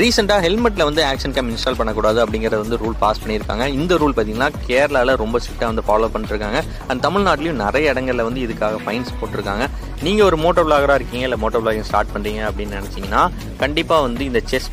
ரீசெண்டாக ஹெல்மெட்டில் வந்து action game install பண்ணக்கூடாது அப்படிங்கிறத வந்து ரூல் பாஸ் பண்ணியிருக்காங்க. இந்த ரூல் பார்த்தீங்கன்னா கேரளாவில் ரொம்ப ஸ்ட்ரிக்டாக வந்து ஃபாலோ பண்ணிருக்காங்க. அண்ட் தமிழ்நாட்டிலையும் நிறைய இடங்களில் வந்து இதுக்காக ஃபைன்ஸ் போட்டிருக்காங்க. நீங்கள் ஒரு மோட்டோ விளாகராக இருக்கீங்க இல்லை மோட்டோ விளாகிங் ஸ்டார்ட் பண்ணுறீங்க அப்படின்னு நினச்சிங்கன்னா கண்டிப்பாக வந்து இந்த செஸ்